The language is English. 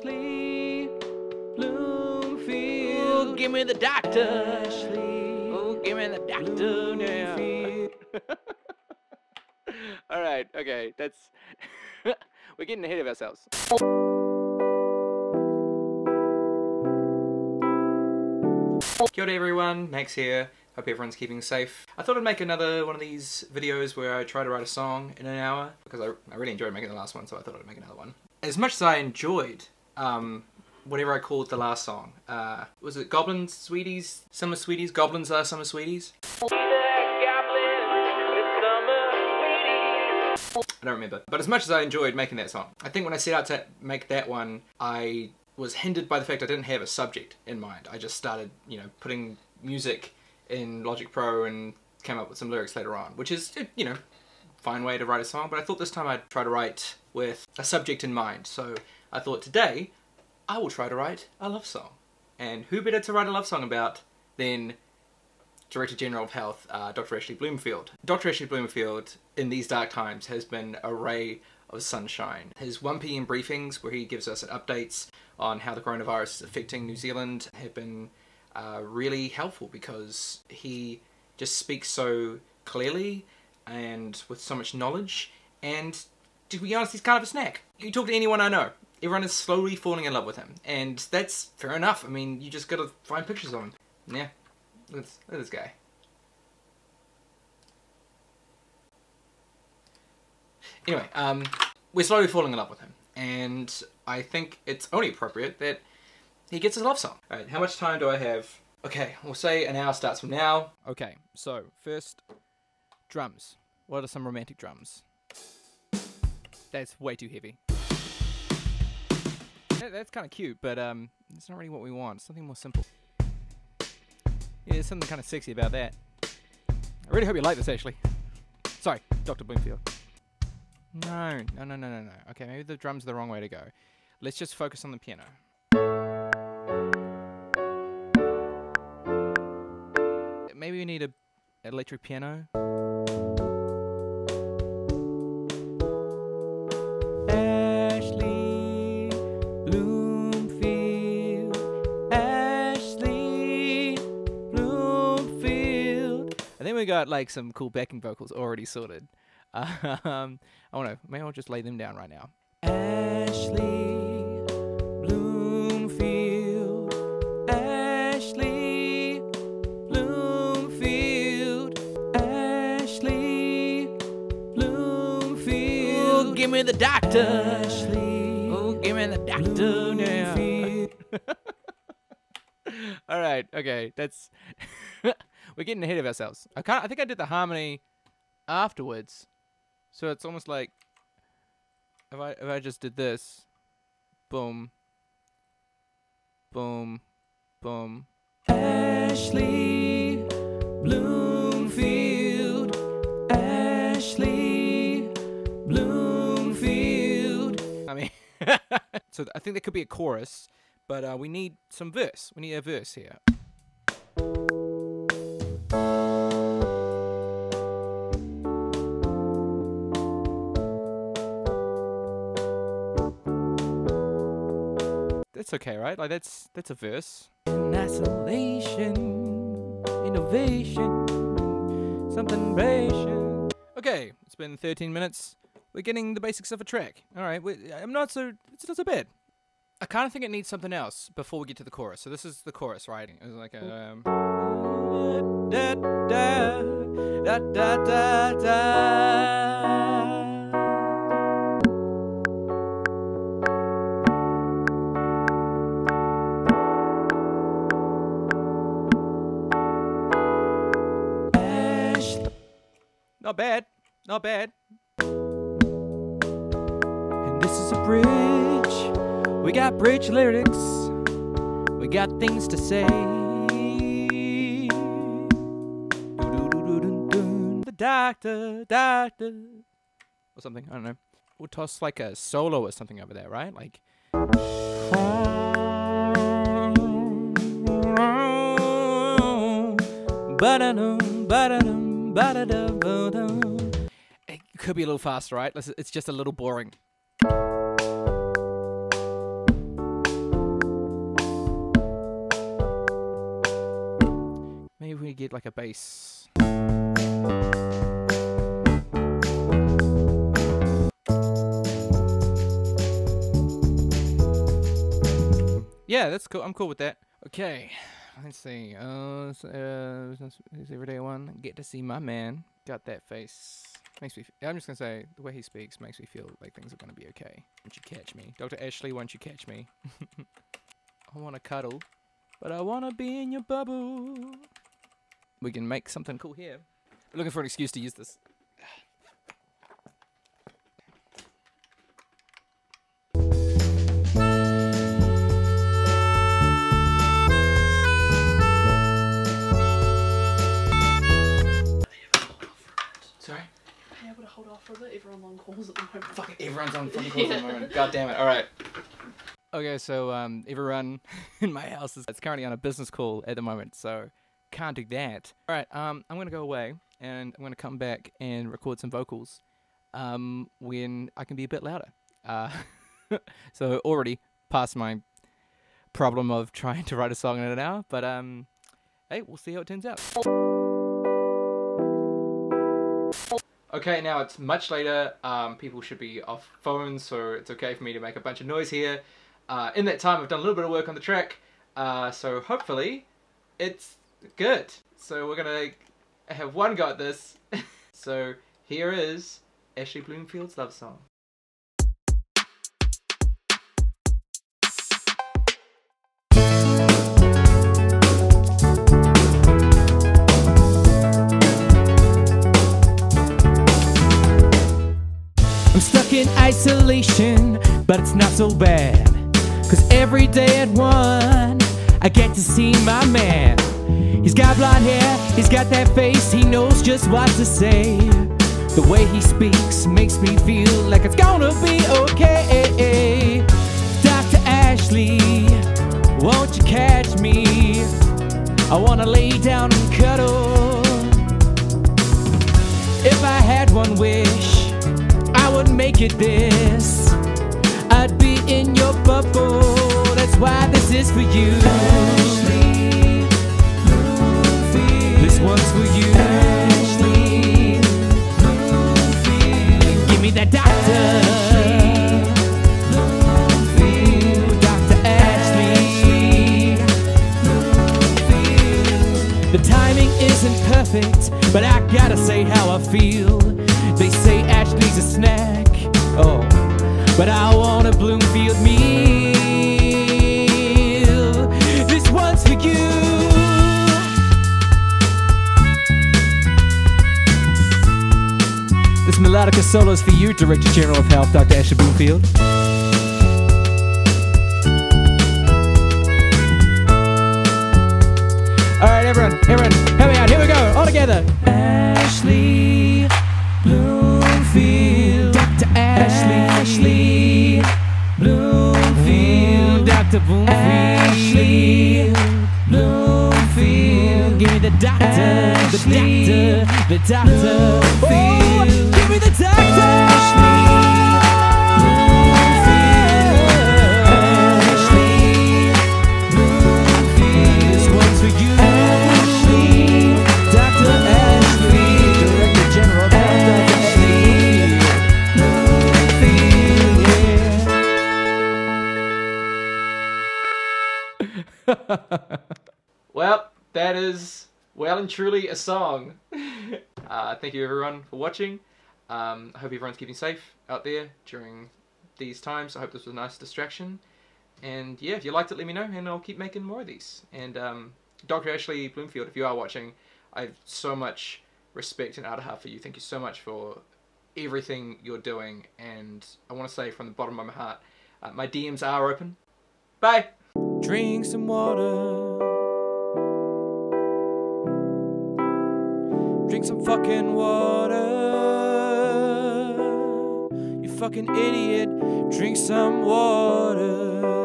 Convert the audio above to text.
Ashley Bloomfield. give me the doctor. Ashley Oh, give me the doctor now. All right, okay, that's we're getting ahead of ourselves. Kia ora everyone, Max here. Hope everyone's keeping safe. I thought I'd make another one of these videos where I try to write a song in an hour because I, I really enjoyed making the last one, so I thought I'd make another one. As much as I enjoyed um, whatever I called the last song, uh, was it Goblins, Sweeties, Summer Sweeties? Goblins are Summer Sweeties? I don't remember. But as much as I enjoyed making that song, I think when I set out to make that one, I was hindered by the fact I didn't have a subject in mind. I just started, you know, putting music in Logic Pro and came up with some lyrics later on, which is, you know, fine way to write a song. But I thought this time I'd try to write with a subject in mind. So I thought today I will try to write a love song. And who better to write a love song about than Director General of Health, uh, Dr. Ashley Bloomfield. Dr. Ashley Bloomfield, in these dark times, has been a ray of sunshine. His 1pm briefings, where he gives us updates on how the coronavirus is affecting New Zealand, have been uh, really helpful because he just speaks so clearly and with so much knowledge. And to be honest, he's kind of a snack. You talk to anyone I know, everyone is slowly falling in love with him. And that's fair enough. I mean, you just gotta find pictures of him. Yeah. Look at this, guy. Anyway, um, we're slowly falling in love with him, and I think it's only appropriate that he gets his love song. Alright, how much time do I have? Okay, we'll say an hour starts from now. Okay, so first, drums. What are some romantic drums? That's way too heavy. That- That's kind of cute, but um, it's not really what we want. Something more simple. Yeah, there's something kind of sexy about that. I really hope you like this, actually. Sorry, Dr. Bloomfield. No, no, no, no, no, no. Okay, maybe the drum's are the wrong way to go. Let's just focus on the piano. Maybe we need a electric piano. Ashley Bloomfield. Ashley Bloomfield. I think we got like some cool backing vocals already sorted. Um, I want to. Maybe I'll just lay them down right now. Ashley me the doctor. Ashley. Oh, give me the doctor now. All right. Okay. That's. We're getting ahead of ourselves. I can't. I think I did the harmony afterwards, so it's almost like if I if I just did this, boom, boom, boom. Ashley Bloomfield. So I think there could be a chorus, but uh, we need some verse. We need a verse here. That's okay, right? Like that's that's a verse. Isolation, innovation, something ration. Okay, it's been 13 minutes. We're getting the basics of a track. All right, we, I'm not so it's not so bad. I kind of think it needs something else before we get to the chorus. So this is the chorus, right? It's like a um, da da da da da da. Not bad. Not bad. This is a bridge. We got bridge lyrics. We got things to say. The doctor, doctor. Or something. I don't know. We'll toss like a solo or something over there, right? Like. It could be a little faster, right? It's just a little boring. Get like a bass. Yeah, that's cool. I'm cool with that. Okay, let's see. Uh, uh, everyday one. Get to see my man. Got that face. Makes me. F- I'm just gonna say the way he speaks makes me feel like things are gonna be okay. Won't you catch me, Dr. Ashley? Won't you catch me? I want to cuddle, but I want to be in your bubble. We can make something cool here. We're looking for an excuse to use this. Sorry. Be able to hold off for a bit. Everyone on calls at the moment. Fucking everyone's on fucking calls at the moment. God damn it. All right. Okay, so um, everyone in my house is it's currently on a business call at the moment, so can't do that. All right, um, I'm gonna go away and I'm gonna come back and record some vocals um, when I can be a bit louder. Uh, so already past my problem of trying to write a song in an hour, but um, hey, we'll see how it turns out. Okay, now it's much later. Um, people should be off phones, so it's okay for me to make a bunch of noise here. Uh, in that time, I've done a little bit of work on the track, uh, so hopefully it's good. So we're gonna have one go at this. so here is Ashley Bloomfield's love song. I'm stuck in isolation, but it's not so bad. Cause every day at one, I get to see my man. He's got blonde hair, he's got that face, he knows just what to say. The way he speaks makes me feel like it's gonna be okay. Dr. Ashley, won't you catch me? I wanna lay down and cuddle. If I had one wish, I would make it this. I'd be in your bubble. That's why this is for you. This perfect, but I gotta say how I feel. They say Ashley's a snack, oh, but I want a Bloomfield meal. This one's for you. This melodica solo is for you, Director General of Health, Dr. Ashley Bloomfield. All right, everyone, everyone, together. Ashley Bloomfield, Dr. Ashley, Bloomfield, Dr. Bloomfield, Ashley Bloomfield. Give me the doctor, the doctor, the doctor. Oh, Well, that is well and truly a song. uh, thank you everyone for watching. Um, I hope everyone's keeping safe out there during these times. I hope this was a nice distraction. And yeah, if you liked it, let me know, and I'll keep making more of these. And um, Dr. Ashley Bloomfield, if you are watching, I have so much respect and aroha for you. Thank you so much for everything you're doing. And I want to say from the bottom of my heart, uh, my DMs are open. Bye. Drink some water. Drink some fucking water. You fucking idiot. Drink some water.